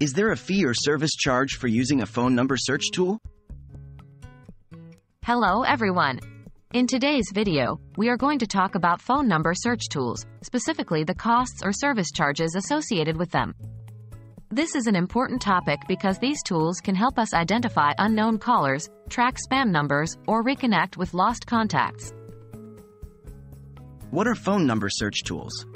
Is there a fee or service charge for using a phone number search tool? Hello everyone. In today's video, we are going to talk about phone number search tools, specifically the costs or service charges associated with them. This is an important topic because these tools can help us identify unknown callers, track spam numbers, or reconnect with lost contacts. What are phone number search tools?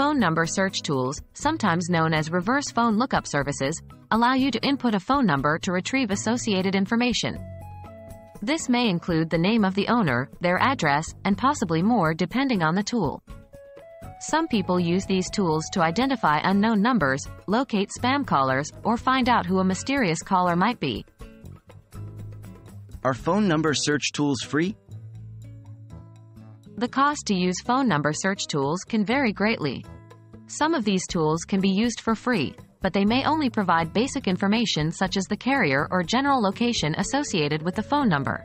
Phone number search tools, sometimes known as reverse phone lookup services, allow you to input a phone number to retrieve associated information. This may include the name of the owner, their address, and possibly more depending on the tool. Some people use these tools to identify unknown numbers, locate spam callers, or find out who a mysterious caller might be. Are phone number search tools free? The cost to use phone number search tools can vary greatly. Some of these tools can be used for free, but they may only provide basic information such as the carrier or general location associated with the phone number.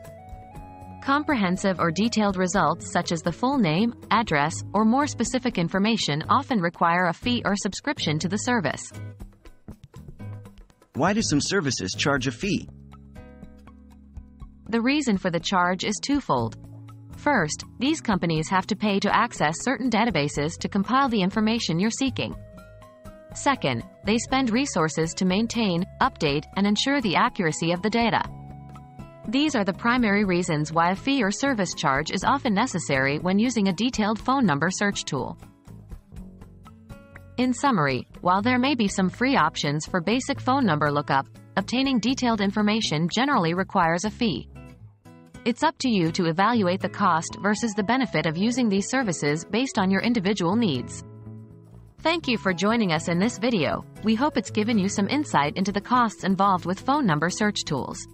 Comprehensive or detailed results such as the full name, address, or more specific information often require a fee or subscription to the service. Why do some services charge a fee? The reason for the charge is twofold. First, these companies have to pay to access certain databases to compile the information you're seeking. Second, they spend resources to maintain, update, and ensure the accuracy of the data. These are the primary reasons why a fee or service charge is often necessary when using a detailed phone number search tool. In summary, while there may be some free options for basic phone number lookup, obtaining detailed information generally requires a fee. It's up to you to evaluate the cost versus the benefit of using these services based on your individual needs. Thank you for joining us in this video. We hope it's given you some insight into the costs involved with phone number search tools.